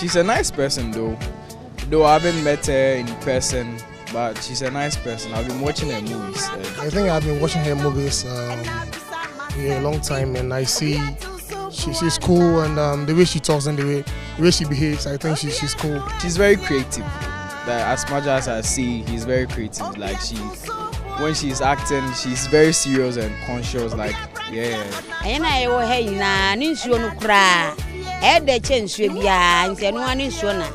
Emelia Brobbey, she's a nice person though. Though I haven't met her in person, but she's a nice person. I've been watching her movies. I think I've been watching her movies um, for a long time, and I see she, she's cool, and um, the way she talks and the way, the way she behaves, I think she, she's cool. She's very creative. That as much as I see, he's very creative. Like she, when she's acting, she's very serious and conscious. Like yeah. Ne ɛɛda kyɛ nsuo biara nti ɛno ne nsuo na.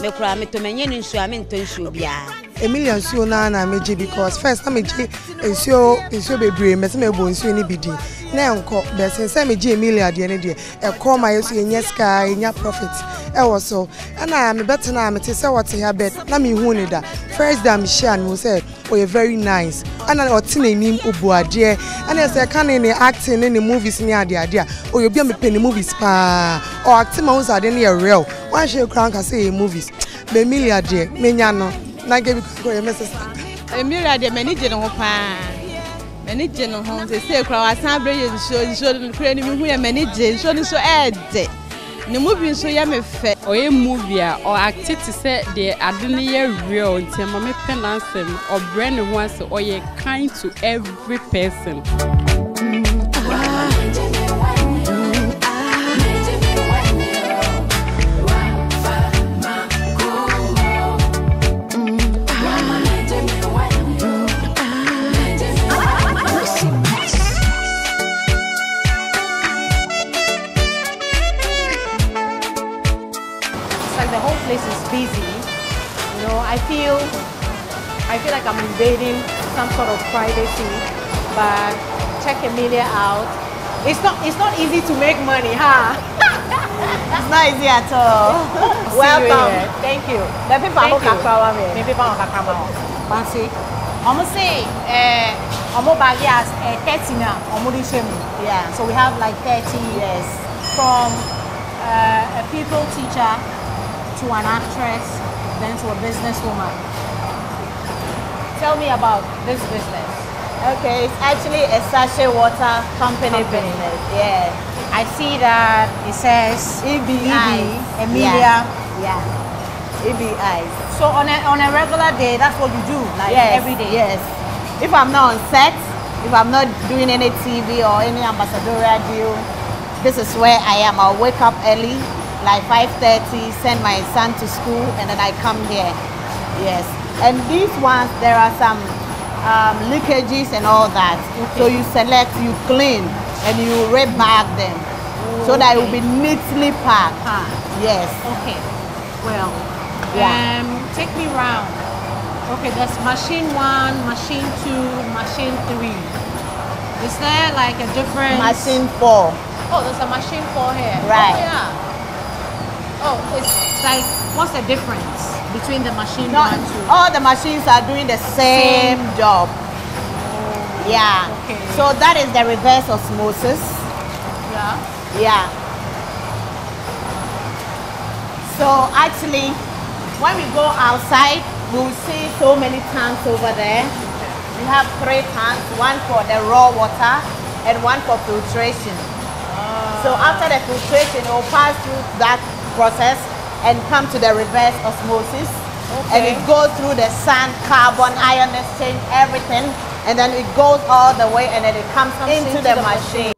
Mekora metɔ manyɛ ne nsuo a mentɔ nsuo biara emilia nsuo naa na megye because first na megye nsuo nsuo bebree mbɛsɛ mɛbɔ nsuo no bi di na ɛnkɔ bɛsɛ sɛ megye emilia deɛ no deɛ ɛkɔ ma yɛ so yɛnyɛ sika yɛnya profit ɛwɔ so ɛna mebɛtena a mete sɛ wɔte ha bɛt na mehu ne da. First da mehyia no sɛ ɔyɛ very nice. Ɛna ɔte n'anim obu adeɛ ɛna sɛ ɛka ne ne acting ne ne movies ne adeade a ɔyɛ obi a mepɛ ne movies paa ɔacte ma ho sɛ ade yɛ real. Wanhyɛ kora nka sɛ yɛ movies. Ma emilia deɛ menya no. Na nka bi kɔ yɛ mɛsesa emilia deɛ m'ani gye ne ho paa m'ani gye ne ho sese kura wasan abere yɛ nsuo nsuo no kura ne mi hu yɛ m'ani gye nsuo no nso ɛɛdɛ ne mu bi nso yɛ me fɛ. ɔyɛ movie a ɔacte te sɛ deɛ ade no yɛ real nti ɛma mepɛ n'asɛm ɔbrɛ ne ho ase ɔyɛ kind to every person. I feel like I'm invading some sort of privacy, but check Emelia out. It's not it's not easy to make money, huh? it's not easy at all. Welcome. Thank you. The people Thank are you. kakrawa me. The people are kakrawa. Fancy. Omo say eh omo bagi as eh 30 now. Shame. Yeah. So we have like 30 years from uh, a people teacher to an actress, then to a businesswoman. Tell me about this business. Okay, it's actually a sachet water company, Company. business. Yeah. I see that it says EBI, EB. Emilia. Yeah. EBI. So on a, on a regular day, that's what you do, like yes. every day. Yes. If I'm not on set, if I'm not doing any TV or any ambassadorial deal, this is where I am. I'll wake up early, like 5.30, send my son to school, and then I come here. Yes. And these ones, there are some um, leakages and all that. So you select, you clean, and you rebag them. So that it will be neatly packed. Ah, Yes. okay. Well, Yeah. um, take me round. Okay, that's machine one, machine two, machine three. Is there like a different Machine four. Oh, there's a machine four here. Right. Oh, yeah. Oh, it's like, what's the difference between the machine Not all the machines are doing the same, job. Oh, yeah. Okay. So that is the reverse osmosis. Yeah. Yeah. So actually, when we go outside, we will see so many tanks over there. We have three tanks, one for the raw water and one for filtration. Ah. So after the filtration, it will pass through that process and come to the reverse osmosis. And it goes through the sand, carbon, ion exchange, everything. And then it goes all the way and then it comes, into, into the, the machine.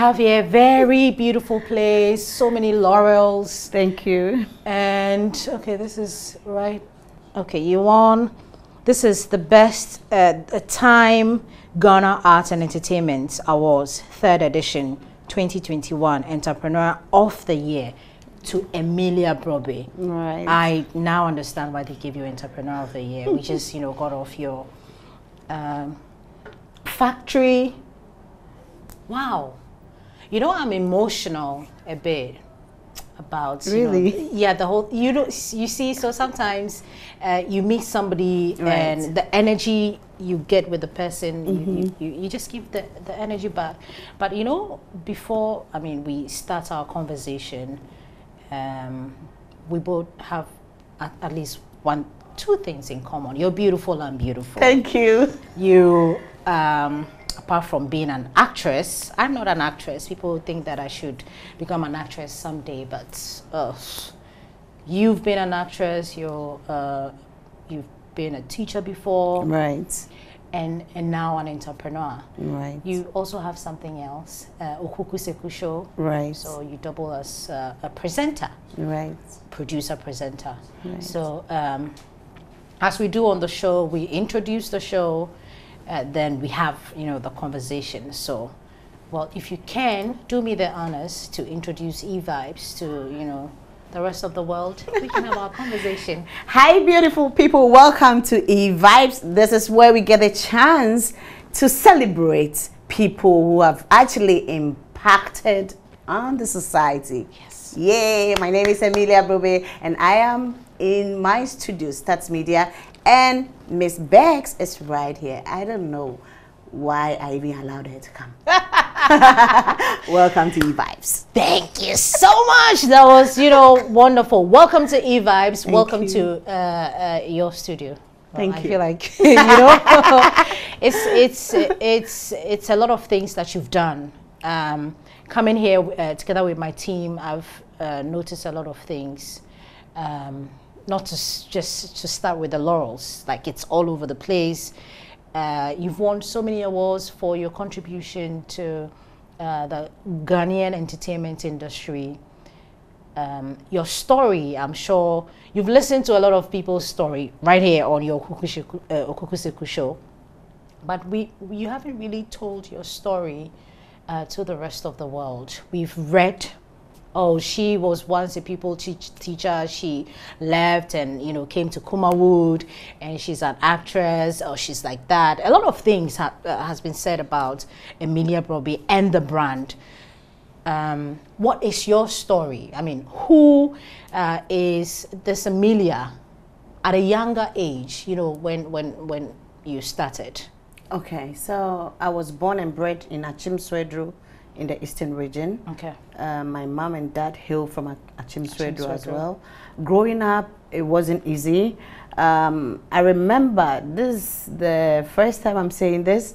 Have here? Very beautiful place. So many laurels. Thank you. And okay, this is right. Okay, you won. This is the best uh, time Ghana Arts and Entertainment Awards, third edition, 2021, Entrepreneur of the Year to Emelia Brobbey. Right. I now understand why they give you Entrepreneur of the Year. we just, you know, got off your um, factory. Wow. You know, I'm emotional a bit about you know, Really? yeah the whole you know you see so sometimes uh, you meet somebody Right. and the energy you get with the person you, you, you just give the, the energy back but you know before i mean we start our conversation um, we both have at, at least one two things in common you're beautiful and beautiful Thank you. you um, apart from being an actress i'm not an actress people think that i should become an actress someday but uh, you've been an actress you're uh, you've been a teacher before Right. and and now an entrepreneur Right. you also have something else uh, okuku seku show Right. so you double as uh, a presenter Right. producer presenter. Right. So um, as we do on the show, we introduce the show, uh, then we have you know the conversation. So, well, if you can do me the honors to introduce E Vibes to you know the rest of the world, we can have our conversation. Hi, beautiful people. Welcome to E Vibes. This is where we get a chance to celebrate people who have actually impacted on the society. Yes. Yay! My name is Emelia Brobbey, and I am in my studio, Stats Media, and Miss Bex is right here. I don't know why I even allowed her to come. Welcome to E Vibes. Thank you so much. That was you know wonderful. Welcome to E Vibes. Welcome you. to uh, uh, your studio. Thank I you. feel like you know it's it's it's it's a lot of things that you've done. Um, coming here uh, together with my team, I've uh, noticed a lot of things. Um, not to just to start with the laurels, like it's all over the place. Uh, you've won so many awards for your contribution to uh, the Ghanaian entertainment industry. Um, your story, I'm sure you've listened to a lot of people's story right here on your Okukushiku- uh, show, but we you haven't really told your story uh, to the rest of the world. We've read, oh, she was once a people teach, teacher. She left and you know came to Kumawood, and she's an actress. Or she's like that. A lot of things ha- uh, has been said about Emelia Brobbey and the brand. Um, what is your story? I mean, who uh, is this Emelia at a younger age? You know, when when when you started. Okay, so I was born and bred in Akim Swedru in the eastern region. Okay. Uh, my mom and dad hail from A- Akim Swedru as well. Growing up, it wasn't easy. Um, I remember this the first time I'm saying this.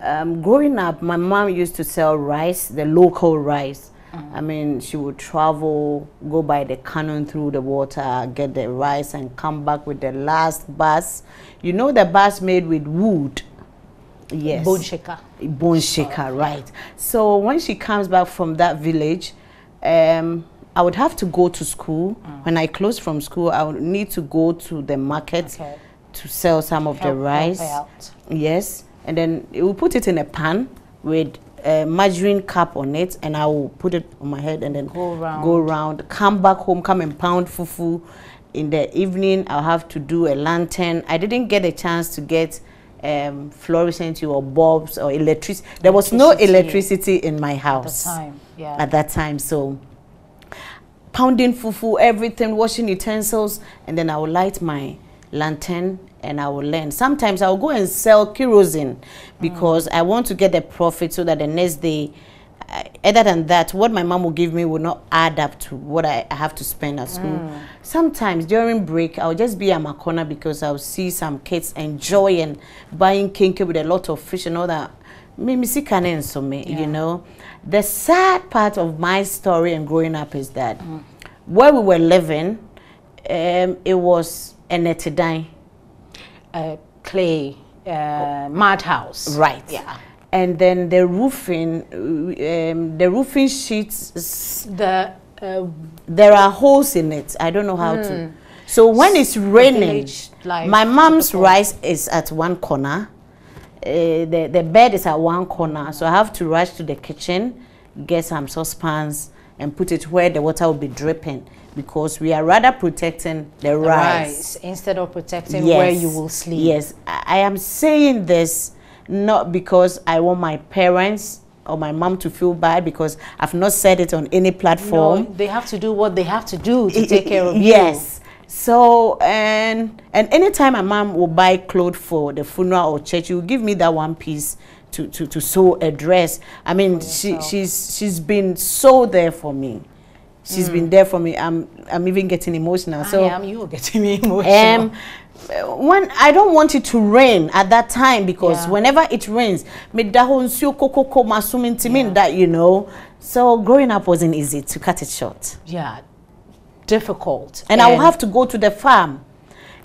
Um, growing up, my mom used to sell rice, the local rice. I mean, she would travel, go by the cannon through the water, get the rice, and come back with the last bus. You know, the bus made with wood. Yes Bone shaker. Bone shaker, right? So when she comes back from that village, um, I would have to go to school. Mm. When I close from school, I would need to go to the market Okay. to sell some of Help- the rice. Yes, and then we will put it in a pan with a margarine cap on it, and I will put it on my head and then Go round. go around, come back home, come and pound fufu. In the evening, I'll have to do a lantern. I didn't get a chance to get um, fluorescent or bulbs or electricity. There was no Electricity. in my house At time, yeah. at that time. So pounding fufu, everything, washing utensils, and then I will light my lantern and I will learn. Sometimes I will go and sell kerosene because I want to get the profit so that the next day, other than that, what my mom will give me will not add up to what I, I have to spend at school. Sometimes during break, I'll just be at my corner because I'll see some kids enjoying buying kenkey with a lot of fish and all that. Me, me see me, you know. The sad part of my story and growing up is that where we were living, um, it was a netidine. uh, clay uh, madhouse. Right. Yeah. And then the roofing, um, the roofing sheets, The uh, there are holes in it. I don't know how to. So when it's raining, my mom's rice is at one corner. Uh, the the bed is at one corner, so I have to rush to the kitchen, get some saucepans, and put it where the water will be dripping because we are rather protecting the, the rice. rice instead of protecting where you will sleep. Yes, I I am saying this not because I want my parents or my mom to feel bad because I've not said it on any platform. No, they have to do what they have to do to take care of you. yes. So and and anytime my mom will buy clothes for the funeral or church, she will give me that one piece to to, to sew a dress. I mean, she she's she's been so there for me. She's been there for me. I'm I'm even getting emotional. So I am. You are getting me emotional. um, when I don't want it to rain at that time because Yeah. whenever it rains, Yeah. that you know. So growing up wasn't easy to cut it short. yeah, difficult. And, I will have to go to the farm.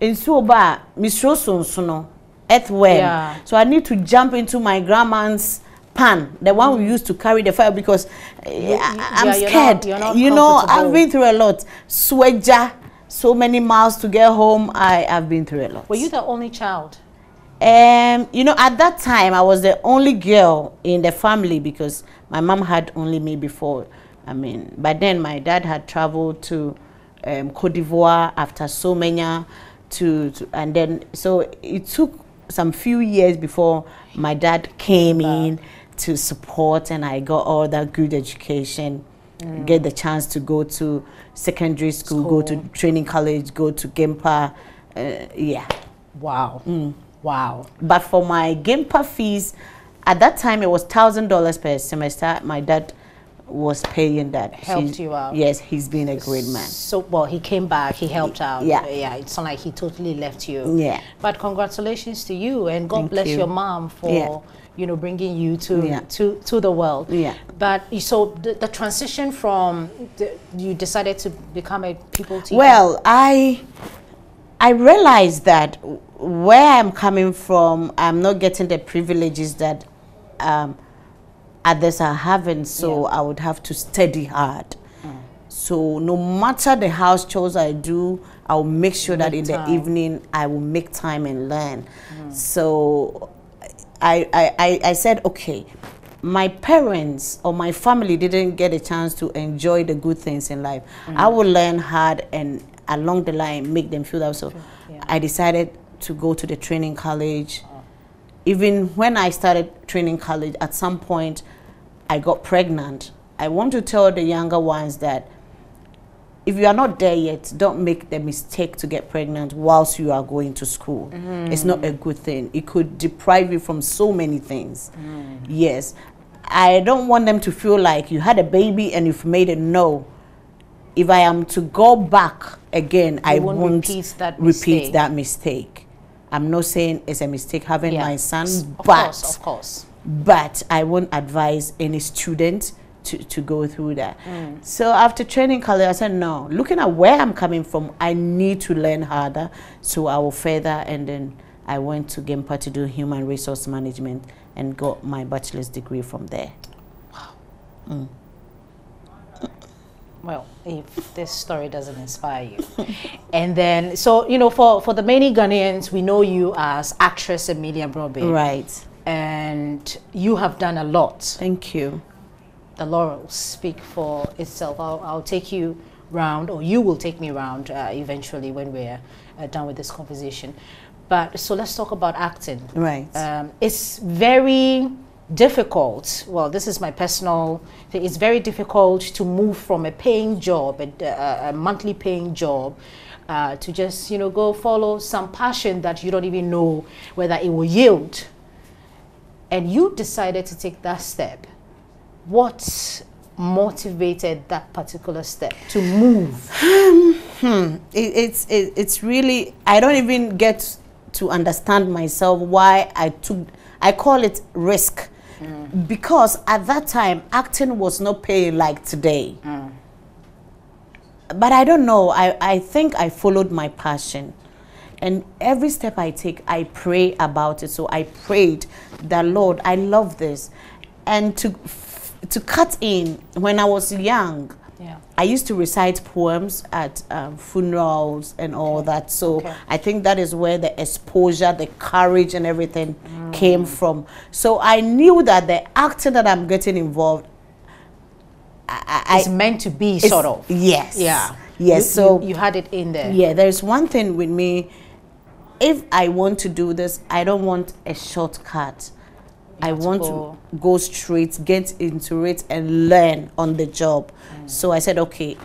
Nsuo ba misro sonsono earthworm. Yeah. So I need to jump into my grandma's pan, the one we used to carry the fire because uh, I'm yeah, you're scared. not- you're not you know, I've been through a lot. Sweja, so many miles to get home. I have been through a lot. Were you the only child? Um, you know, at that time, I was the only girl in the family because my mom had only me before. I mean, by then my dad had traveled to um, Cote d'Ivoire after so many, to, to and then so it took some few years before my dad came in to support, and I got all that good education, get the chance to go to secondary school, go to training college, go to GIMPA, uh, yeah. Wow. Wow. But for my GIMPA fees, at that time it was thousand dollars per semester. My dad was paying that. Helped He's- you out. Yes, he's been a great man. So, well, he came back, he helped out. Yeah. Yeah, it's not like he totally left you. Yeah. But congratulations to you and God Thank bless you. your mom for, Yeah. You know, bringing you to, Yeah. to, to the world. Yeah. But so the, the transition from, the, you decided to become a people teacher. Well, I I realized that where I'm coming from, I'm not getting the privileges that um, others are having. So I would have to study hard. So no matter the house chores I do, I'll make sure that in time. the evening I will make time and learn. So I, I, I, said, okay, my parents or my family didn't get a chance to enjoy the good things in life. Mm. I will learn hard and along the line make them feel that. So I decided to go to the training college. Oh. Even when I started training college, at some point I got pregnant. I want to tell the younger ones that if you are not there yet, don't make the mistake to get pregnant whilst you are going to school. Mm. It's not a good thing. It could deprive you from so many things. Mm. Yes. I don't want them to feel like you had a baby and you've made it. No. If I am to go back again, I won't won't repeat that repeat mistake. that mistake. I'm not saying it's a mistake having Yeah. my son, Of but course, of course. but I won't advise any student to, to go through that. Mm. So after training college, I said, no, looking at where I'm coming from, I need to learn harder. So I will further, and then I went to GIMPA to do human resource management and got my bachelor's degree from there. Wow. Well, if this story doesn't inspire you. and then, so, you know, for, for the many Ghanaians, we know you as actress Emelia Brobbey. Right. And you have done a lot. Thank you. The laurels speak for itself. I'll, I'll take you round, or you will take me round uh, eventually when we're uh, done with this conversation. But so let's talk about acting. Right. Um, it's very difficult. Well, this is my personal thing. It's very difficult to move from a paying job, a, a, monthly paying job, uh, to just you know go follow some passion that you don't even know whether it will yield. And you decided to take that step. What motivated that particular step to move? Um, hmm, it, it's it, it's really I don't even get to understand myself why I took I call it risk mm. because at that time acting was not paying like today. Mm. But I don't know. I, I think I followed my passion. And every step I take, I pray about it. So I prayed that Lord, I love this, and to to cut in when I was young. Yeah. I used to recite poems at um, funerals and all that. So Okay. I think that is where the exposure, the courage, and everything came from. So I knew that the acting that I'm getting involved, I, I, It's meant to be sort of. Yes. Yeah. Yes. You- so you, you had it in there. yeah, there's one thing with me. If I want to do this, I don't want a shortcut. I want go- to go straight, get into it, and learn on the job. Mm. So I said, okay,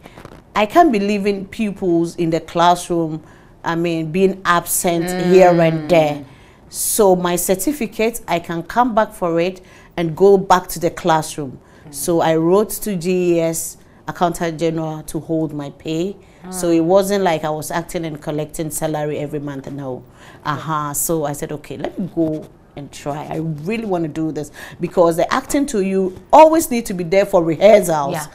I can't be leaving pupils in the classroom. I mean, being absent here and mm. there. So my certificate, I can come back for it and go back to the classroom. Mm. So I wrote to GES accountant general to hold my pay. So it wasn't like I was acting and collecting salary every month. No. Uh-huh. So I said, okay, let me go and try. I really want to do this because the acting to you always need to be there for rehearsals. Yeah.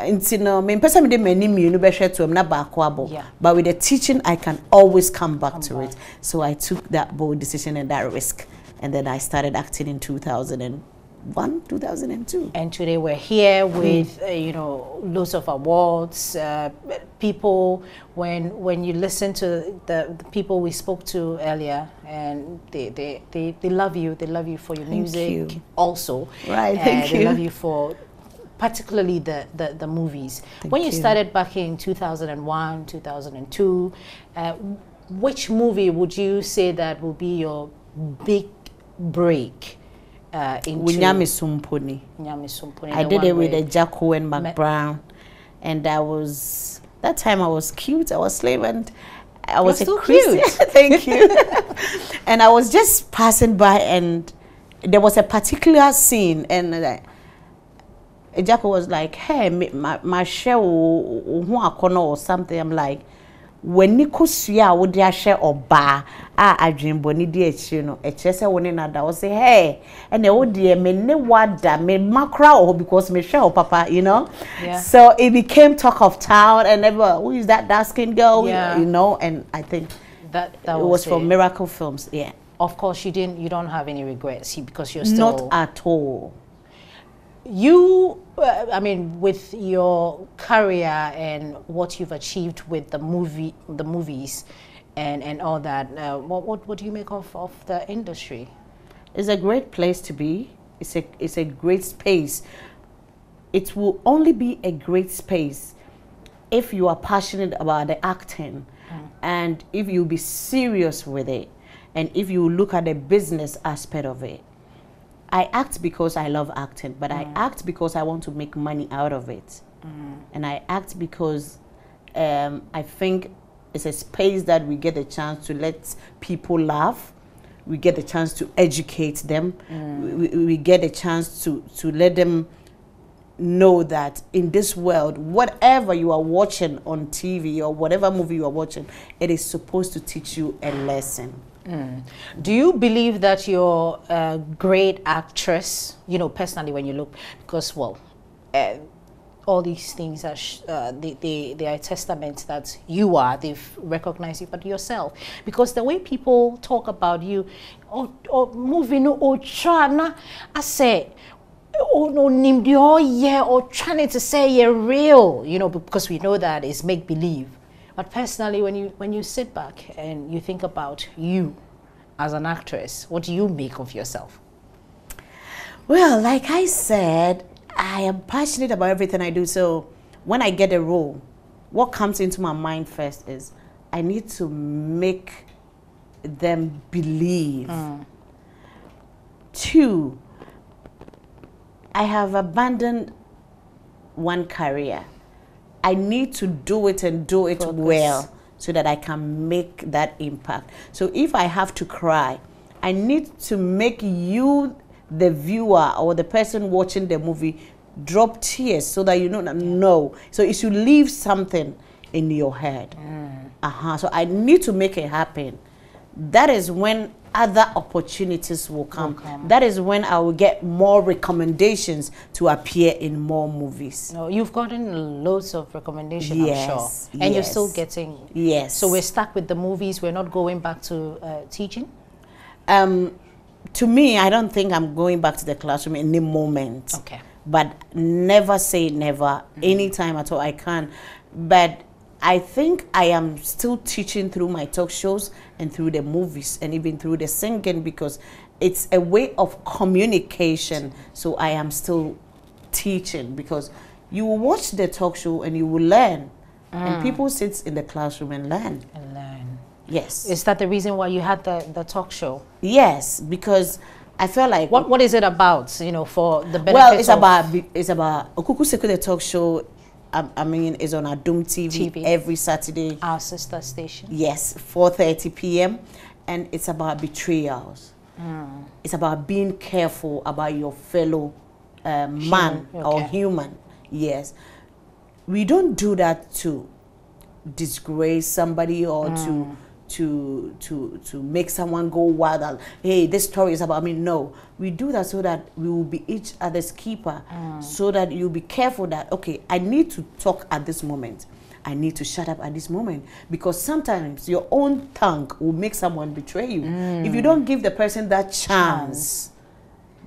nti no mempɛ sɛ mede m'ani mmienu bɛhwɛ to m na baako abɔ Yeah. but with the teaching i can always come back to it so i took that bold decision and that risk and then i started acting in 2001 2002 and today we're here with uh, you know loads of awards uh, people when when you listen to the, the people we spoke to earlier and they, they, they, they love you they love you for your music you. also Right, thank they you. love you for particularly the, the, the movies when you, you. started back in 2001 2002 uh, which movie would you say that will be your big break uh, into Wunyami Sumponi. Nyame Sumpuni, I did it with a Jacko and Me- Mac Brown, and I was that time I was cute. I was slave and I was Christian. cute. Thank you. and I was just passing by, and there was a particular scene, and uh, Jacko was like, "Hey, my my akono or something." I'm like. W'ani kosua a wode ahyɛ ɔbaa a adwenbɔne di akyire no ɛkyerɛ sɛ wo ne nada wo sɛ hɛ ɛna wo deɛ me ne wada me ma koraa wɔ hɔ because mehwɛ wo papa you know Yeah. so it became talk of town and everyone who is that dark skinned girl Yeah. you know and i think that that it was from it. miracle films yeah Of course, you didn't. You don't have any regrets because you're still. not at all you. Uh, I mean, with your career and what you've achieved with the movie, the movies, and and all that. Uh, what what what do you make of of the industry? It's a great place to be. It's a it's a great space. It will only be a great space if you are passionate about the acting and if you be serious with it and if you look at the business aspect of it. I act because I love acting, but I mm. act because I want to make money out of it. Mm. And I act because um, I think it's a space that we get a chance to let people laugh. We get a chance to educate them. Mm. We, we- we get a chance to, to let them know that in this world, whatever you are watching on TV or whatever movie you are watching, it is supposed to teach you a lesson. Do you believe that you're a great actress? You know, personally, when you look, because well, uh, all these things are uh, they, they they are a testament that you are. They've recognized you, but yourself, because the way people talk about you, or or moving or trying, I say. Oh no, nimdi oh yeah, or trying to say you're real, you know, because we know that is make believe. But personally, when you when you sit back and you think about you as an actress, what do you make of yourself? Well, like I said, I am passionate about everything I do. So when I get a role, what comes into my mind first is I need to make them believe. Mm. Two, I have abandoned one career. I need to do it and do it Focus. well so that I can make that impact. So if I have to cry, I need to make you, the viewer or the person watching the movie, drop tears so that you know no. So it should leave something in your head. Uh-huh. So I need to make it happen. That is when other opportunities will come. That is when I will get more recommendations to appear in more movies. No, you've gotten loads of recommendations, Yes, I'm sure. And you're still getting. Yes. So we're stuck with the movies. We're not going back to uh, teaching. um, to me, I don't think I'm going back to the classroom in the moment. Okay. But never say never. Anytime at all, I can. But I think I am still teaching through my talk shows and through the movies and even through the singing because it's a way of communication. So I am still teaching because you will watch the talk show and you will learn. And mm. people sit in the classroom and learn. And learn. Yes. Is that the reason why you had the, the talk show? yes, because I felt like What What is it about, you know, for the benefit well, it's about it's about Okuku Sekule talk show. I, I mean, is on Adom TV, TV. every Saturday. our sister station? Yes, 4:30 p.m. and it's about betrayals. Hmm. It's about being careful about your fellow uh, man or human. Yes, we don't do that to disgrace somebody or Hmm. to to to to make someone go wild and hey this story is about me no. We do that so that we will be each other's keeper Hmm. so that you'll be careful that okay i need to talk at this moment. I need to shut up at this moment. Because sometimes your own tongue will make someone betray you. If you don't give the person that chance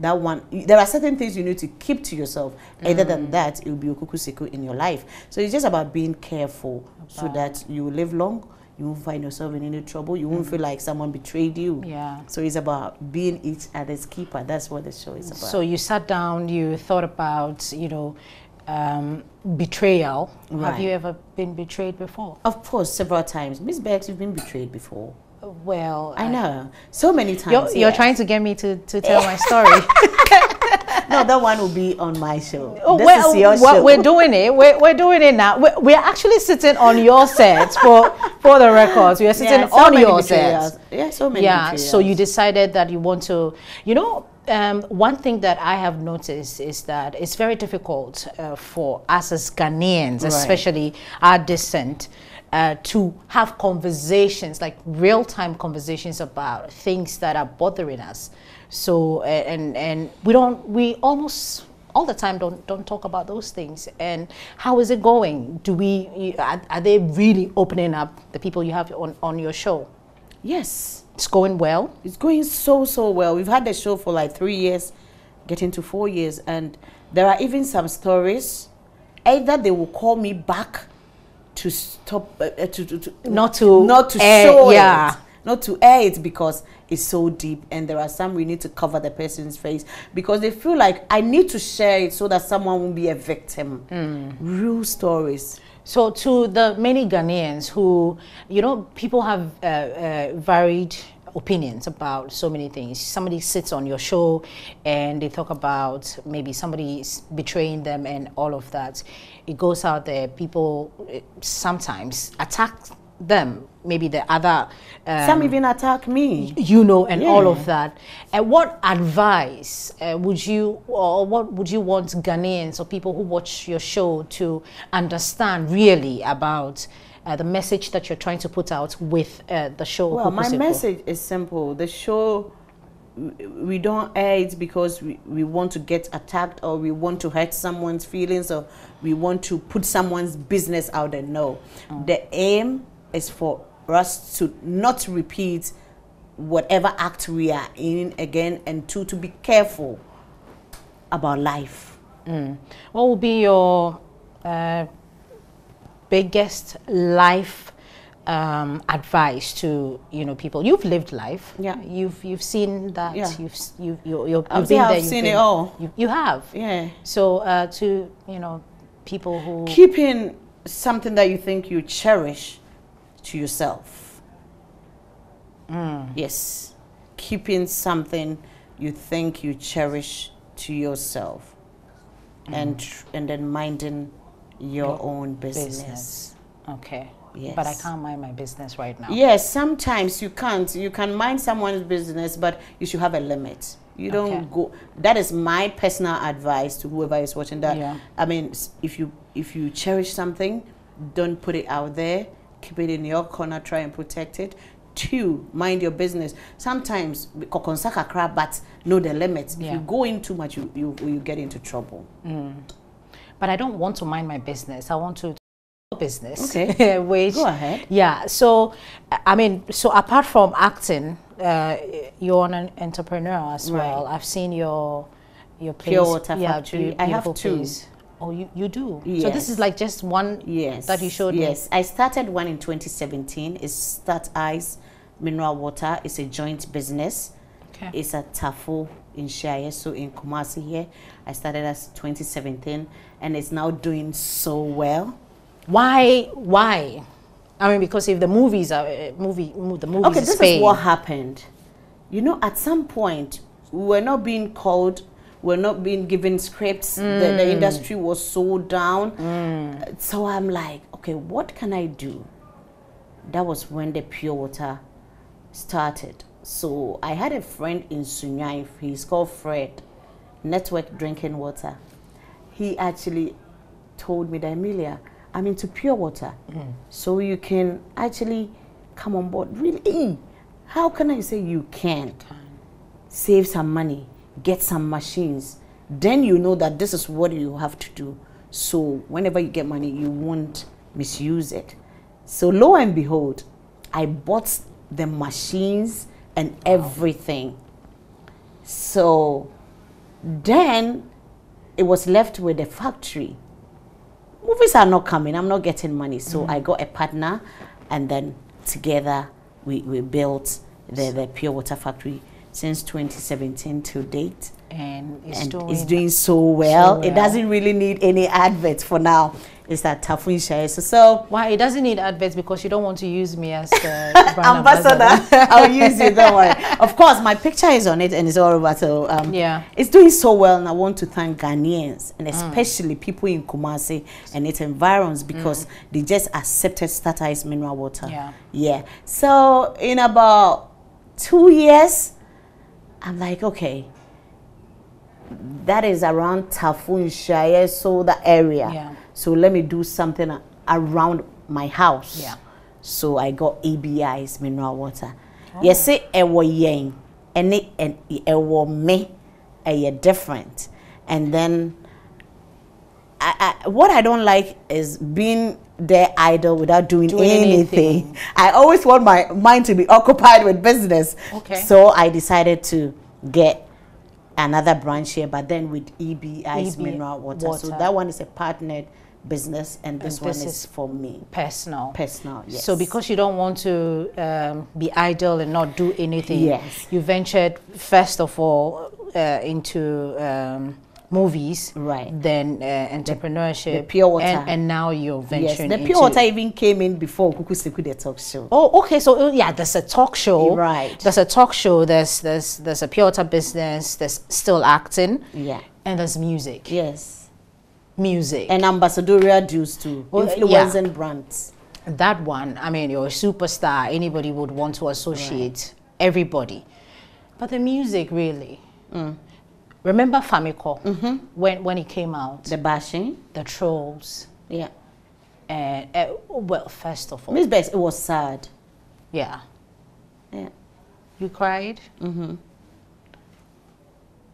that one there are certain things you need to keep to yourself. Other than that it will be okukusiku in your life. So it's just about being careful so that you live long you won't find yourself in any trouble you won't feel like someone betrayed you Yeah. so it's about being each other's keeper that's what the show is about So you sat down, you thought about, you know, um, betrayal. Have you ever been betrayed before? of course several times miss Bex, you've been betrayed before Well, i know so many times You're, you're trying to get me to, to tell my story. no that one will be on my show Oh, this well, is your well, show We're doing it. We're, we're doing it now. We're, we're actually sitting on your set for for the records. We are sitting Yeah, so on your set. yeah so many Yeah. So you decided that you want to, you know. Um, one thing that I have noticed is that it's very difficult uh, for us as Ghanaians, Right. especially our descent, uh, to have conversations, like real time conversations about things that are bothering us. So, and, and we don't, we almost all the time don't, don't talk about those things. And how is it going? Do we, are, are they really opening up the people you have on, on your show? yes It's going well. It's going so so well. We've had the show for like three years, getting to four years, and there are even some stories. Either they will call me back to stop, uh, uh, to, to, to Not to not to air- show yeah. it, not to air it because it's so deep, and there are some we need to cover the person's face because they feel like I need to share it so that someone won't be a victim. Real stories. So, to the many Ghanaians who, you know, people have uh, uh, varied opinions about so many things. Somebody sits on your show and they talk about maybe somebody is betraying them and all of that. It goes out there, people uh, sometimes attack them, maybe the other. Um, some even attack me. you know, and all of that. And what advice uh, would you, or what would you want Ghanaians or people who watch your show to understand really about uh, the message that you're trying to put out with uh, the show? Well, my message is simple. The show, we don't air it because we, we want to get attacked or we want to hurt someone's feelings or we want to put someone's business out there. No. The aim is for us to not repeat whatever act we are in again and two, to be careful about life. What will be your uh, biggest life um, advice to you know people? You've lived life. Yeah. You've you've seen that. Yeah. You've you've you're, you're, I've you've been there. I've you've seen it all. You, you have. Yeah. So uh, to you know people who keeping something that you think you cherish to yourself. Mm. Yes, keeping something you think you cherish to yourself, mm. and tr- and then minding your own business. business. Okay. Yes. But I can't mind my business right now. Yes, sometimes you can't. You can mind someone's business, but you should have a limit. You don't Okay. go. That is my personal advice to whoever is watching that. Yeah. I mean, if you if you cherish something, don't put it out there. Keep it in your corner. Try and protect it. to mind your business. Sometimes kokonsa kakra, but know the limits. If you go in too much, you, you you get into trouble. but I don't want to mind my business. I want to business. Okay. Which, Go ahead. Yeah. So, I mean, so apart from acting, uh, you're an entrepreneur as well. I've seen your your place. Pure Water yeah, Factory. I have two. place. Oh, you, you do. So this is like just one. Yes. That you showed me. Yes, I started one in 2017. It's Start Eyes Mineral Water. It's a joint business. Okay. It's at Tafo in Shire, so in Kumasi here. I started as 2017, and it's now doing so well. Why? Why? I mean, because if the movies are uh, movie, mo- the movies Okay, this paying. is what happened. You know, at some point, we were not being called, we're not being given scripts. The, Mm. the industry was so down. So I'm like, okay, what can I do? That was when the pure water started. So I had a friend in Sunyani, he's called Fred, Network Drinking Water. He actually told me that, Emelia, I'm into pure water. So you can actually come on board. Really? How can I say you can't? Save some money, get some machines. Then you know that this is what you have to do. So whenever you get money, you won't misuse it. So lo and behold, I bought the machines and everything. So then it was left with the factory. Movies are not coming, I'm not getting money. So mm-hmm. I got a partner and then together we, we built the, the pure water factory since 2017 to date. and it's and doing, it's doing so well. It well. doesn't really need any adverts for now. It's that Tafun Shire. So, so Why it doesn't need adverts because you don't want to use me as the brand ambassador, I'll use you. Don't worry. Of course, my picture is on it and it's all over. So um, Yeah. it's doing so well, and I want to thank Ghanaians and especially people in Kumasi and its environs because they just accepted Stata mineral water. Yeah. Yeah. So in about two years, I'm like, okay. That is around Tafun Shire, so the area. Yeah. So let me do something a- around my house. Yeah. So I got ABI's mineral water. See, ɛwɔ yɛn, ɛne ɛn- ɛwɔ me, ɛyɛ different. And then, I, I, what I don't like is being there idle without doing, Doing anything. anything. I always want my mind to be occupied with business. Okay. So I decided to get another branch here, but then with EBI's EB mineral water. So that one is a partnered business, and this one this is is for me. personal. Personal, yes. So because you don't want to um, be idle and not do anything, Yes. you ventured first of all uh, into um, movies, Right. Then uh, entrepreneurship, the pure water. and, and now you're Yes, venturing the into pure water even came in before Kuku Seku the talk show. Oh, okay. So uh, yeah, there's a talk show. Right. There's a talk show. There's there's there's a pure water business. There's still acting, Yeah. and there's music. Yes. Music. And ambassadorial dues too. Well, Influencing brands. that one, I mean, you're a superstar. Anybody would want to associate everybody. But the music, really. Remember Famiko when when it came out? The bashing. The trolls. Yeah. And uh, well, first of all, Miss Bex, it was sad. yeah, Yeah. you cried. Mm-hmm.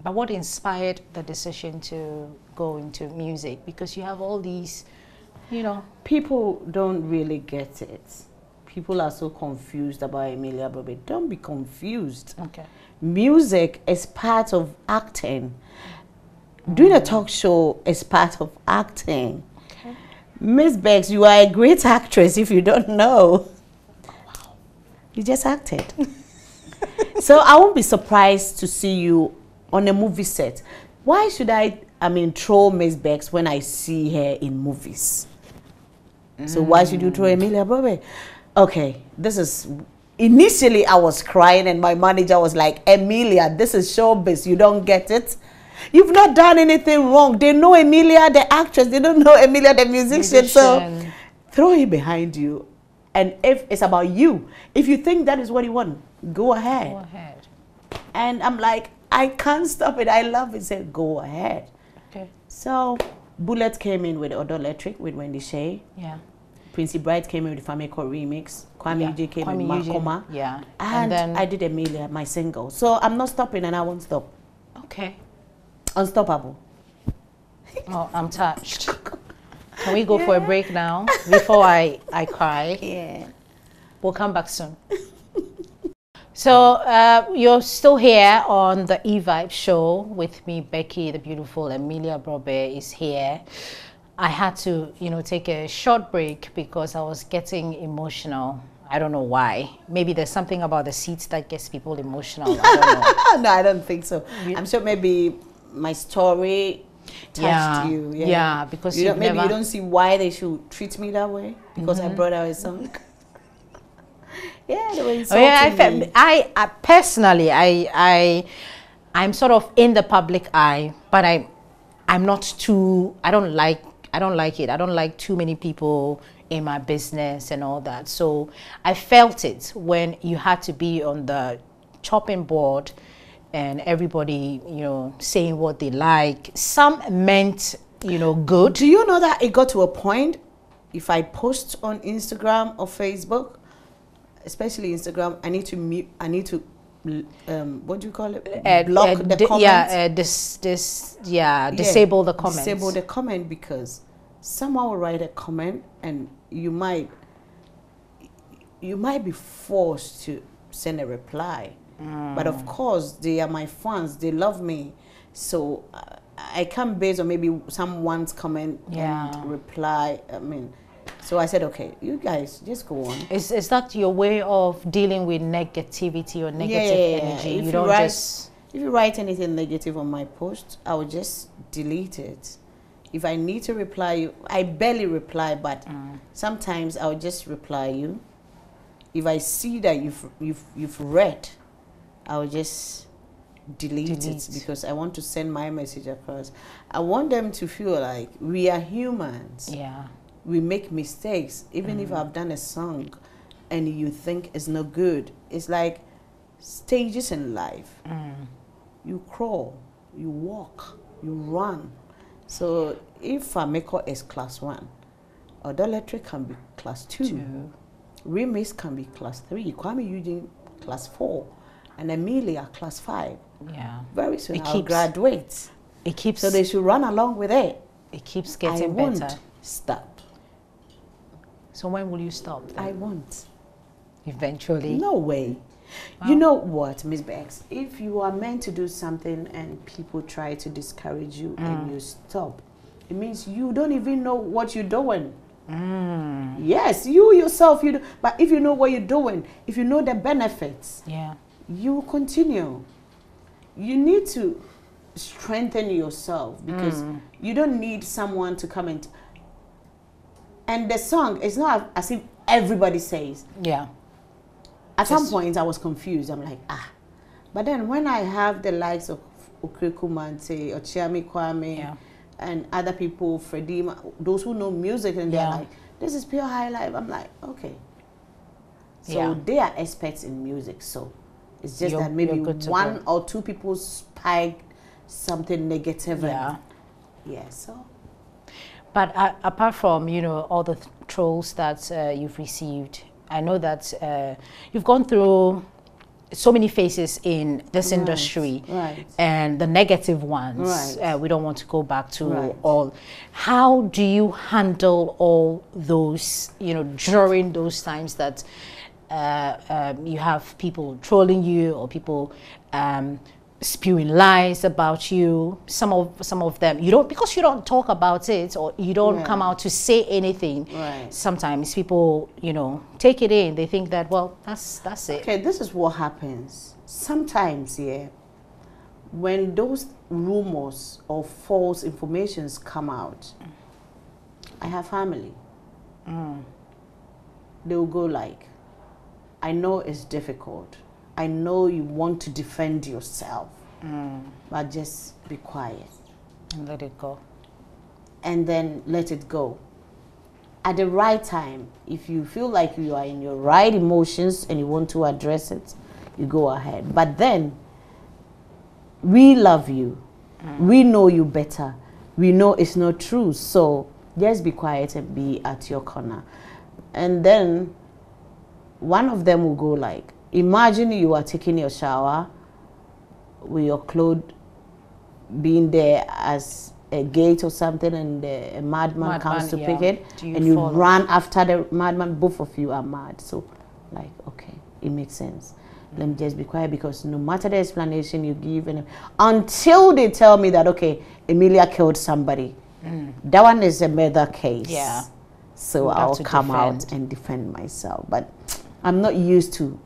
But what inspired the decision to go into music? Because you have all these, you know, People don't really get it. People are so confused about Emelia Brobbey. Don't be confused. okay. Music is part of acting. Doing a talk show is part of acting. Miss Bex, you are a great actress if you don't know. You just acted. so I won't be surprised to see you on a movie set. Why should I, I mean, troll Miss Bex when I see her in movies? So why should you throw mm. Emelia Brobbey? Okay, this is initially I was crying and my manager was like, Emelia, this is showbiz. You don't get it. You've not done anything wrong. They know Emelia, the actress. They don't know Emelia, the musician. So throw it behind you. And if it's about you, if you think that is what you want, go ahead. Go ahead. And I'm like, I can't stop it. I love it. Say, go ahead. Okay. So Bullet came in with Odo Electric with Wendy Shay Yeah. Quincy Bright came in with the Fameko remix. Kuami Yeah, Eugene came Kuami with Eugene, Makoma. yeah. And, And then- I did Emelia, my single. So I'm not stopping and I won't stop. Okay. Unstoppable. Oh, I'm touched. Can we go for a break now before I, I cry? Yeah. We'll come back soon. So uh, you're still here on the E-Vibe show with me, Becky, the beautiful Emelia Brobbey is here. I had to, you know, take a short break because I was getting emotional. I don't know why. Maybe there's something about the seats that gets people emotional. I don't know. no, I don't think so. I'm sure maybe my story touched Yeah, you. yeah, yeah because you maybe you don't see why they should treat me that way because I Mhm. brought out a song. yeah, they were Oh insulting yeah, I, me. felt, I, I personally, I, I, I'm sort of in the public eye, but I, I'm not too. I don't like. I don't like it. I don't like too many people in my business and all that. So I felt it when you had to be on the chopping board, and everybody, you know, saying what they like. Some meant, you know, good. Do you know that it got to a point? If I post on Instagram or Facebook, especially Instagram, I need to mute. I need to. Um, what do you call it? Uh, Block uh, the comments. Yeah, uh, dis, dis, yeah, disable the comment. Disable the comment because someone will write a comment and you might you might be forced to send a reply. But of course, they are my fans. They love me, so uh, I can't base on maybe someone's comment Yeah. and reply. I mean, so I said, okay, you guys just go on. Is, is that your way of dealing with negativity or negative energy? If You don't write, just. if you write anything negative on my post, I will just delete it. If I need to reply you, I barely reply, but Mm. sometimes I'll just reply you. If I see that you've you've you've read, I'll just delete, Delete. it because I want to send my message across. I want them to feel like we are humans Yeah. We make mistakes. Even if Mm. I've done a song and you think it's not good, it's like stages in life. Mm. You crawl, you walk, you run. So if Fameko is class one, Odoletry can be class two, Two. Remix can be class three, Kuami Eugene class four, and Emelia class five. Yeah. Very soon It I'll keeps- graduate. It keeps. So they should run along with it. It keeps I getting won't better. stop. So when will you stop? Then? I won't. Eventually. No way. You know what, Miss Bex? If you are meant to do something and people try to discourage you and you stop, it means you don't even know what you're doing. Yes, you yourself, you do, but if you know what you're doing, if you know the benefits, Yeah. you continue. You need to strengthen yourself because Mm. you don't need someone to come and. And the song is not as if everybody says. Yeah. At some Just- point, I was confused. I'm like, ah. But then when I have the likes of Okriku Mante, Okyeame Kwame, Yeah. and other people, Freddie, those who know music, and they're Yeah. like, this is pure high life. I'm like, okay. So Yeah. they are experts in music. So it's just You're- that maybe you're good to one go. or two people spike something negative. and- Yeah. yeah. So But uh, apart from you know all the th- trolls that uh, you've received, I know that uh, you've gone through so many phases in this Right, industry, right. and the negative ones. Right. Uh, we don't want to go back to all. How do you handle all those? You know, during those times that. Uh, um, you have people trolling you or people um, spewing lies about you. Some of some of them you don't because you don't talk about it or you don't come out to say anything. Right. Sometimes people you know take it in. They think that well that's that's it. Okay, this is what happens. Sometimes, yeah, when those rumors or false informations come out, I have family. Mm. They will go like, I know it's difficult. I know you want to defend yourself, mm. but just be quiet And let it go. and then let it go. At the right time, if you feel like you are in your right emotions and you want to address it, you go ahead. But then, we love you. Mm. We know you better. We know it's not true. So just be quiet and be at your corner. and then one of them will go like, imagine you are taking your shower with your clothes being there as a gate or something and a madman, comes to yeah. pick it you and you follow? run after the madman both of you are mad so like okay it makes sense let me just be quiet because no matter the explanation you give and until they tell me that okay Emelia killed somebody that one is a murder case Mm. Yeah. so i'll come out and defend myself but i'm not used to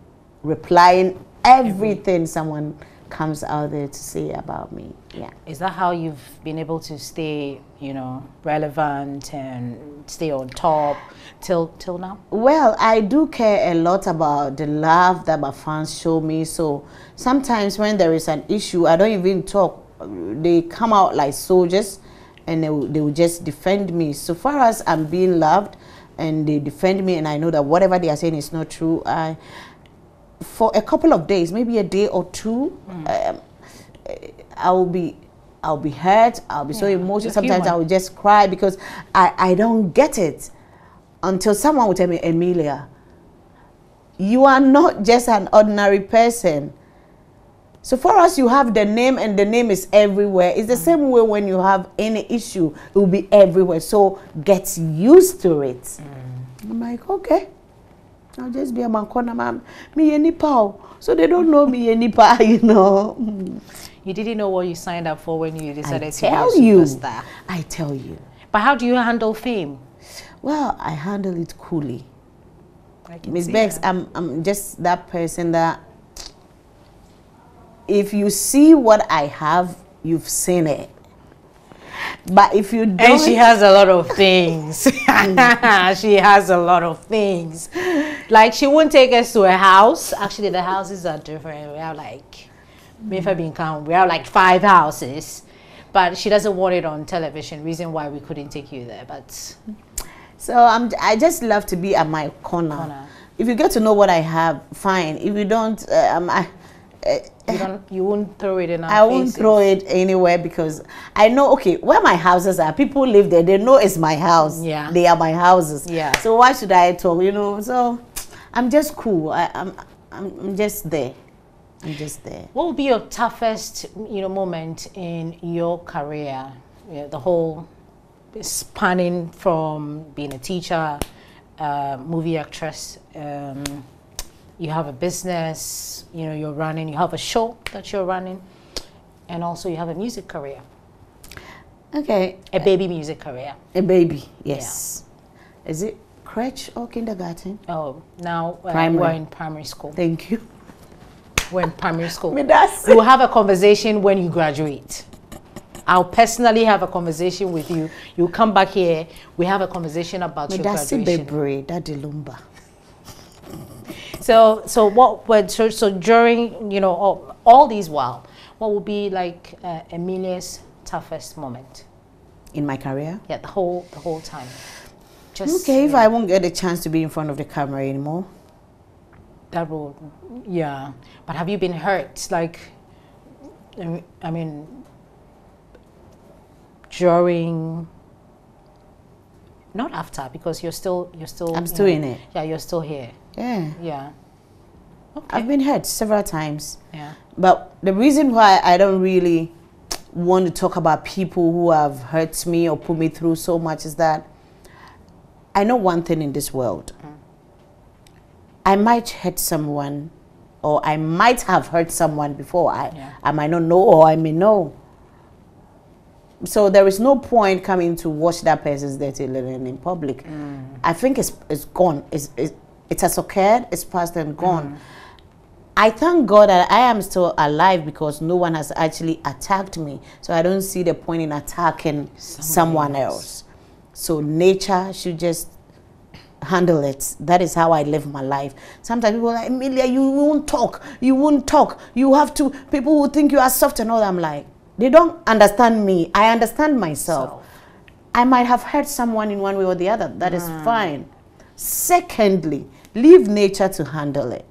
replying everything someone comes out there to say about me yeah Is that how you've been able to stay, you know, relevant and stay on top till till now? Well, I do care a lot about the love that my fans show me. So sometimes when there is an issue, I don't even talk. They come out like soldiers and they will, they will just defend me. So far as I'm being loved and they defend me and I know that whatever they are saying is not true, I, for a couple of days, maybe a day or two, um, eh, I will be I'll be hurt, I'll be so emotional. Sometimes. I will just cry because I, I don't get it until someone will tell me, Emelia, you are not just an ordinary person. So far as you have the name and the name is everywhere, it's the same way when you have any issue, it will be everywhere. So get used to it. I'm like, okay. I'll just be a mankona man. Me any pow. Oh. So they don't know me any pow, you know. You didn't know what you signed up for when you I decided to tell be a you. I tell you. But how do you handle fame? Well, I handle it coolly. I Miss Bex, that. I'm I'm just that person that if you see what I have, you've seen it. But if you don't, And mm. she has a lot of things. she has a lot of things. Like she won't take us to a house. Actually, the houses are different. We have like, maybe being count. We have like five houses, but she doesn't want it on television. Reason why we couldn't take you there, but so I'm I just love to be at my corner. Corner. If you get to know what I have, fine. If you don't, uh, um, I, uh, you don't. You won't throw it in our I won't throw it anywhere because I know okay where my houses are. People live there. They know it's my house. Yeah. they are my houses. Yeah. So why should I talk? You know. So I'm just cool. I, I'm I'm I'm just there. I'm just there. What would be your toughest, you know, moment in your career? Yeah, the whole spanning from being a teacher, uh, movie actress. Um, you have a business, you know, you're running. You have a show that you're running, and also you have a music career, Okay. a baby music career. A baby. Yes. Is it crèche or kindergarten? Oh, now uh, Primary. we're in primary school. Thank you. We're in primary school. We'll have a conversation when you graduate. I'll personally have a conversation with you. You come back here. We have a conversation about your graduation. the lumba. So, so what? What? So, so during you know all, all these while, what will be like uh, Emelia's toughest moment? In my career. Yeah, the whole the whole time. Just Okay, if I won't get a chance to be in front of the camera anymore. that will, yeah. But have you been hurt? Like, I mean- during. Not after, because you're still you're still. I'm you still know, in it. Yeah, you're still here. Yeah. Yeah. Okay. I've been hurt several times. yeah. But the reason why I don't really want to talk about people who have hurt me or put me through so much is that I know one thing in this world. Mm. I might hurt someone or I might have hurt someone before. I, Yeah. I might not know or I may know. So there is no point coming to watch that person's dirty linen in public. Mm. I think it's, it's gone. It's, it's, it has occurred, it's past and gone. Mm. I thank God that I am still alive because no one has actually attacked me. So I don't see the point in attacking someone else. So nature should just handle it. That is how I live my life. Sometimes people are like, Emelia, you won't talk. You won't talk. You have to, people will think you are soft and all. I'm like, they don't understand me. I understand myself. I might have hurt someone in one way or the other. That is fine. Secondly, leave nature to handle it.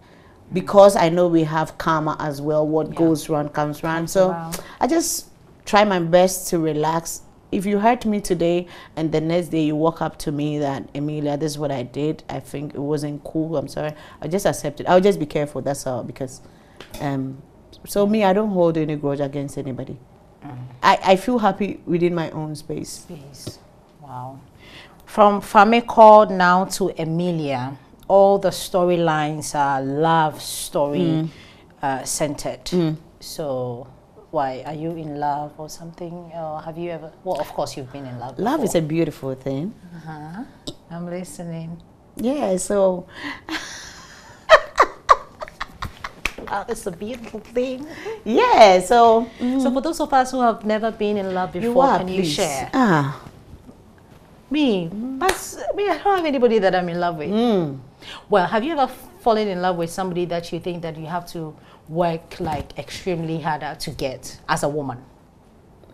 Because I know we have karma as well. What goes round comes round. so around. I just try my best to relax if you hurt me today and the next day you walk up to me that Emelia, this is what I did. I think it wasn't cool. I'm sorry. I just accept it. I'll just be careful. That's all. Because, um, so me, I don't hold any grudge against anybody. I, I feel happy within my own space. Space. Wow. From Famicall now to Emelia, all the storylines are love story Mm. uh, centered. So, why are you in love or something? Or have you ever? Well, of course you've been in love. Love is a beautiful thing. Uh-huh. I'm listening. Yeah, so Love is a beautiful thing. yeah, so So, for those of us who have never been in love before, you are, can you share? Ah, Me, but me, I don't have anybody that I'm in love with. mm. Well, have you ever fallen in love with somebody that you think that you have to work like extremely harder to get as a woman?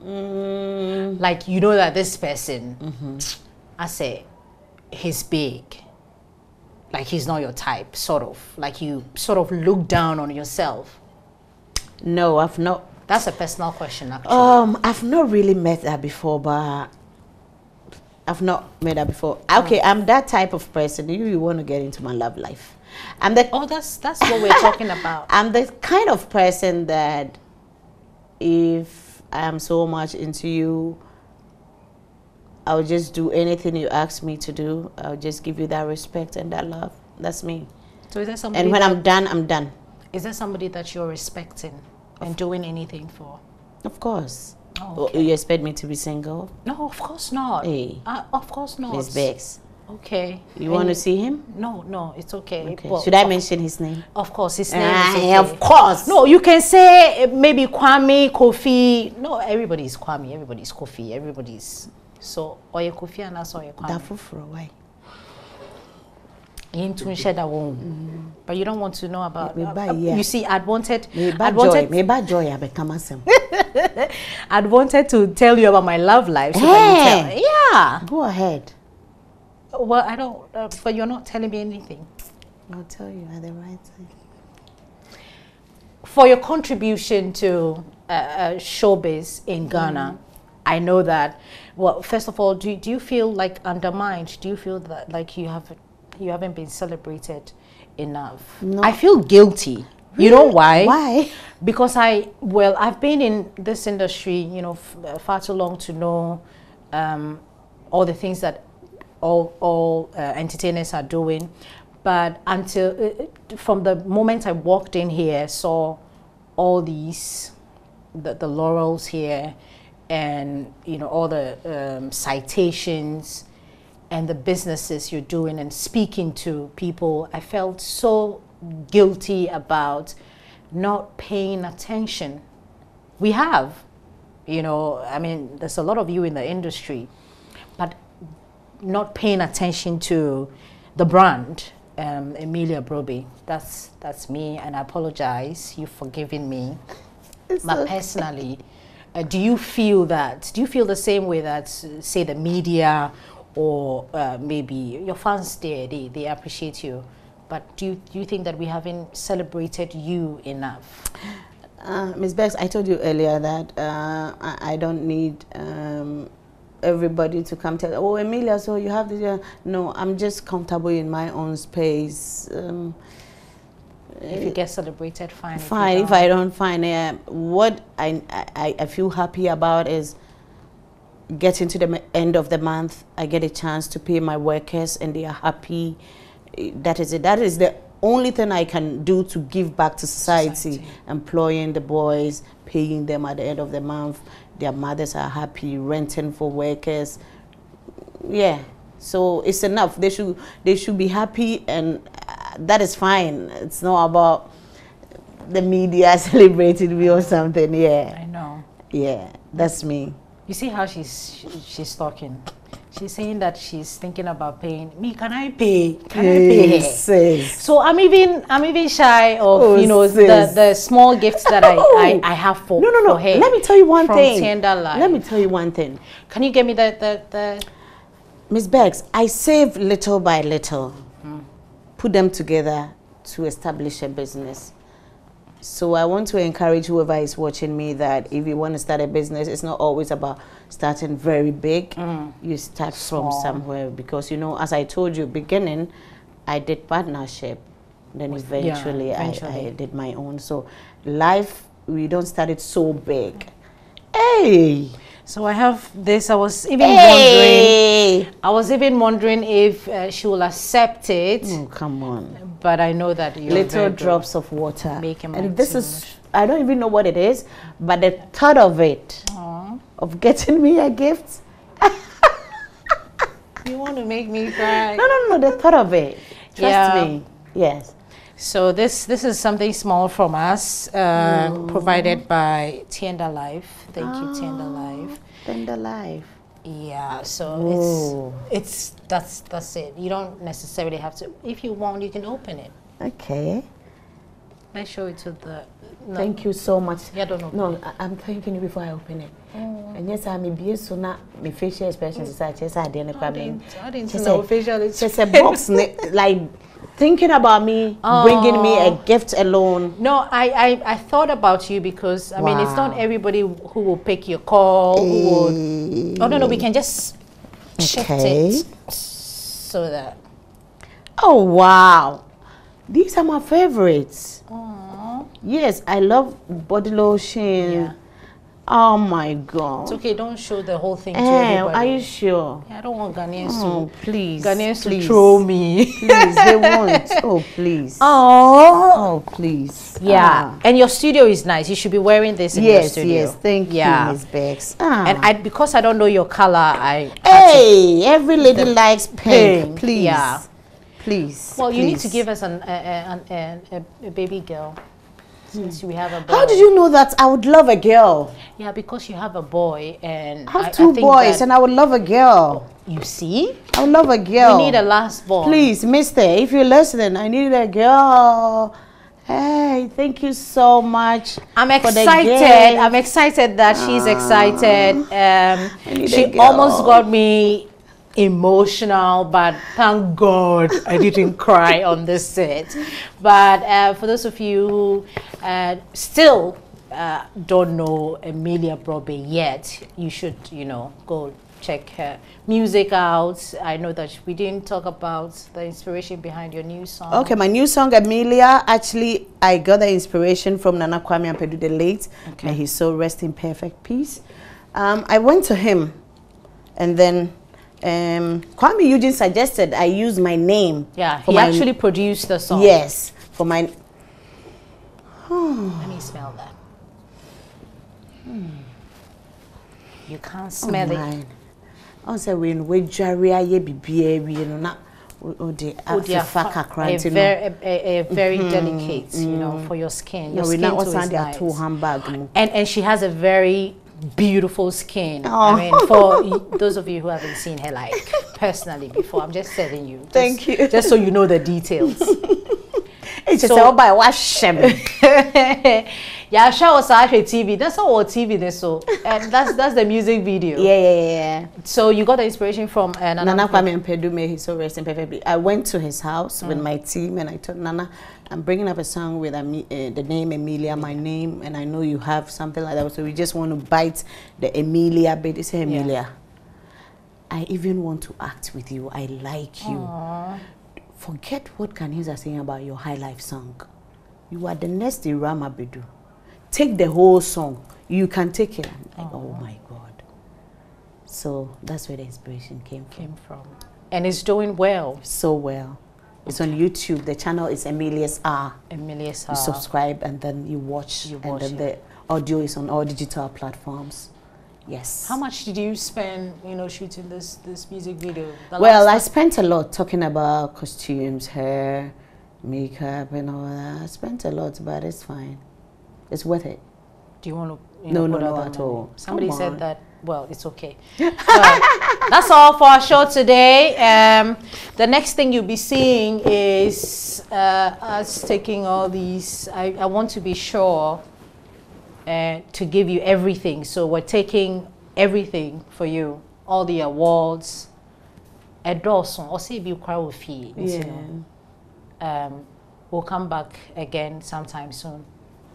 Mm. Like you know that this person, I say, he's big. Like he's not your type, sort of. Like you sort of look down on yourself. no, I've not. That's a personal question, actually. Um, I've not really met that before, but I've not met that before. Okay, I'm that type of person. You, you want to get into my love life? I'm the oh, that's that's what we're talking about. I'm the kind of person that if I'm so much into you, I'll just do anything you ask me to do. I'll just give you that respect and that love. That's me. So is there somebody? And when that, I'm done, I'm done. is there somebody that you're respecting and doing anything for? Of course. Oh, Oh, okay. You expect me to be single? No, of course not. Hey. Uh, of course not. Miss Bex. Okay. You want to see him? No, no, it's okay. Okay. But Should I mention his name? Of course, his name is okay. of course. No, you can say uh, maybe Kwame, Kofi. No, everybody is Kwame, everybody is Kofi, everybody is. So, Oye Kofi and that's Oye That Kwame. for why? Him to share that one. But you don't want to know about. Me uh, uh, yeah. You see, I'd wanted. Me I'd wanted. Me joy. I become a sim. I'd wanted to tell you about my love life. So you Hey. tell. Yeah. Go ahead. Well, I don't. Uh, but you're not telling me anything. I'll tell you at the right time. for your contribution to uh, uh, showbiz in Ghana, I know that. Well, first of all, do do you feel like undermined? Do you feel that like you have you haven't been celebrated enough? No. I feel guilty. You know why? Why? Because I well, I've been in this industry, you know, f- far too long to know um, all the things that all all uh, entertainers are doing. But until uh, uh, from the moment I walked in here, saw all these the, the laurels here, and you know all the um, citations and the businesses you're doing and speaking to people, I felt so guilty about not paying attention. We have, you know, I mean, there's a lot of you in the industry, not paying attention to the brand, um, Emelia Brobbey. That's that's me, and I apologize. You've forgiven me. but personally, uh, do you feel that? Do you feel the same way that, say, the media or uh, maybe your fans there they, they appreciate you? But do you, do you think that we haven't celebrated you enough? Uh, Ms. Bex, I told you earlier that uh, I, I don't need um, everybody to come tell, oh, Emelia, so you have this. Uh, no, I'm just comfortable in my own space. Um, If you get celebrated, fine. if fine if don't. I don't find it. What I, I, I feel happy about is getting to the end of the month, I get a chance to pay my workers and they are happy. That is it. That is the only thing I can do to give back to society. Society. Employing the boys, paying them at the end of the month. Their mothers are happy, renting for workers. Yeah. So it's enough. They should they should be happy and uh, that is fine. It's not about the media celebrating me or something. Yeah. I know. Yeah. That's me. You see how she's she's talking. She's saying that she's thinking about paying me. Can I pay? Can I pay? sis. So I'm even I'm even shy of Oh, you know the, sis. the small gifts that I, oh. I, I have for No, no, no. her. Let me tell you one thing. Let me tell you one thing. Can you get me the the, the Miss Beggs, I save little by little, put them together to establish a business. So I want to encourage whoever is watching me that if you want to start a business, it's not always about starting very big. Mm. You start from somewhere because you know, as I told you, beginning, I did partnership. Then yeah, eventually, I, I did my own. So life, we don't start it so big. Hey, So I have this. I was even wondering. I was even wondering if uh, she will accept it, Oh, come on. but I know that you're little drops of water. Making my and this is, I don't even know what it is, but the thought of it, of getting me a gift. You want to make me cry? No, no, no, the thought of it. Trust Yeah. me. Yes. So this this is something small from us, uh, provided by Tienda Life. Thank you, Tienda Life. Tender life. Yeah. So it's it's that's that's it. You don't necessarily have to. If you want, you can open it. Okay. Let's show it to the. No. Thank you so much. Yeah, don't open No, I- I'm thanking you before I open it. Oh. And yes, I'm a so na my facial expressions is such as I didn't come I didn't know facial Just a box, like thinking about me, oh. bringing me a Oh. gift alone. No, I, I, I thought about you because I mean it's not everybody who will pick your call. Who will, oh no no, we can just shift Okay. it so that. Oh wow, these are my favorites. Oh. Yes, I love body lotion. Yeah. Oh my god. It's okay. Don't show the whole thing to Eh, everybody. are you sure? Yeah, I don't want Ghanaians Oh, to please. Ghanaians please. to throw me. Please, they won't. Oh, please. Oh. Oh, please. Yeah, Ah. and your studio is nice. You should be wearing this in your Yes, studio. yes. Thank yeah. you, Miss Bex. Ah. And I because I don't know your color, I hey, every lady The likes pink. pink, Please. yeah. Please. Well, you need to give us an, a, a, a, a, a baby girl since we have a boy. How did you know that I would love a girl? Yeah, because you have a boy and I have I, two I boys and I would love a girl. you see, I would love a girl. we need a last born. Please, mister, if you're listening, I need a girl. Hey, thank you so much. I'm excited. I'm excited that she's excited. Um, she almost got me emotional, but thank God I didn't cry on this set. But uh, for those of you who uh, still uh, don't know Emelia Brobbey yet, you should, you know, go check her music out. I know that we didn't talk about the inspiration behind your new song. Okay, my new song Emelia. Actually, I got the inspiration from Nana Kwame Ampadu the late. Okay. May he so rest in perfect peace. Um, I went to him, and then um, Kuami Eugene suggested I use my name. Yeah, for he actually produced the song. Yes, for my. Let me smell that. Hmm. You can't oh smell it. it. I say when we jari aye bibia wie no na o de Oh, they are afa fa- kakra a nti no. very, very delicate, you know, mm-hmm. for your skin. Your No, we skin osan is nice. handbag. And and she has a very beautiful skin. Oh. I mean, for those of you who haven't seen her like personally before, I'm just telling you. Just, Thank you. Just so you know the details. It's just So- all by shem. yeah, show us actually TV. That's not what TV this so. And that's that's the music video. Yeah, yeah, yeah. So you got the inspiration from uh, Nana, Nana Kwame Mpedu, may he so rest in perfectly. I went to his house with my team and I told Nana, I'm bringing up a song with uh, the name Emelia, my name, and I know you have something like that. So we just want to bite the Emelia bit. He said, Yeah. Emelia, I even want to act with you. I like you. Forget what Ghanaians are saying about your high life song. You are the next Irama Bedu. Take the whole song. You can take it. I'm like, oh my God. So that's where the inspiration came from came from. And it's doing well. so well. It's on YouTube. The channel is Emilius R. Emelia You subscribe and then you watch. You and watch then the audio is on all digital platforms. Yes. How much did you spend, you know, shooting this this music video? The Well, I spent a lot talking about costumes, hair, makeup, and all that. I spent a lot, but it's fine. It's worth it. Do you want to? You No, know, no, no, at all. Somebody said that. Well, it's okay. But that's all for our show today. Um, the next thing you'll be seeing is uh, us taking all these. I, I want to be sure uh, to give you everything. So we're taking everything for you, all the awards. Ẹdọọsùn, ọsẹ ibi kwara òfin. Yeah. Um, we'll come back again sometime soon.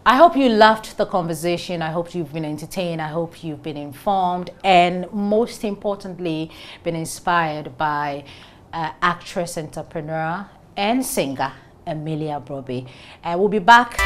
I hope you loved the conversation. I hope you've been entertained. I hope you've been informed and most importantly, been inspired by uh, actress, entrepreneur, and singer Emelia Brobbey. Uh, we'll be back